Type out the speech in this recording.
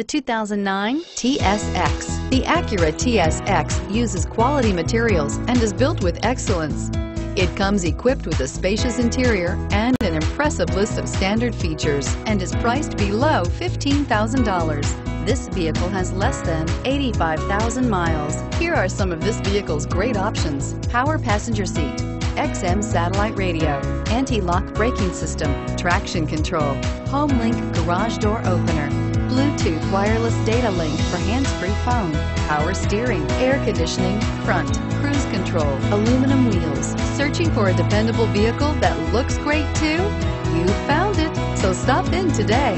The 2009 TSX. The Acura TSX uses quality materials and is built with excellence. It comes equipped with a spacious interior and an impressive list of standard features and is priced below $15,000. This vehicle has less than 85,000 miles. Here are some of this vehicle's great options. Power passenger seat, XM satellite radio, anti-lock braking system, traction control, HomeLink garage door opener, Bluetooth wireless data link for hands-free phone, power steering, air conditioning, front, cruise control, aluminum wheels. Searching for a dependable vehicle that looks great too? You found it, so stop in today.